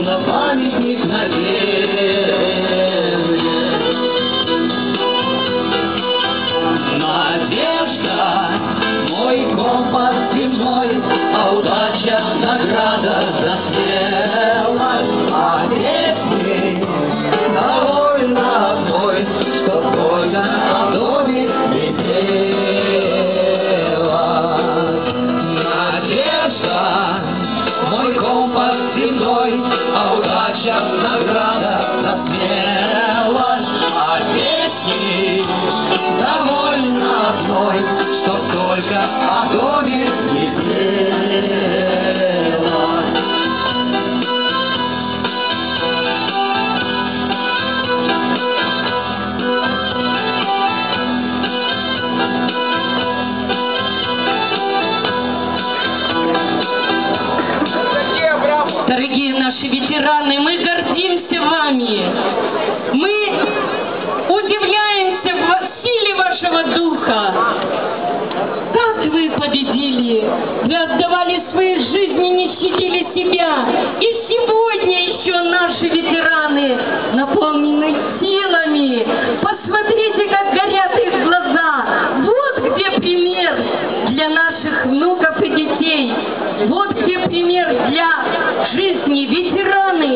На памятник на земной, а удача награда застрелась, а песни довольно одной, что только о доме Дорогие наши ветераны, мы гордимся вами. Мы удивляемся в силе вашего духа. Как вы победили? Вы отдавали свои жизни, не щадили себя. И сегодня еще наши ветераны наполнены силами. Посмотрите, как горят их глаза. Вот где пример для наших внуков и детей. Вот где пример для жизни. Ветераны,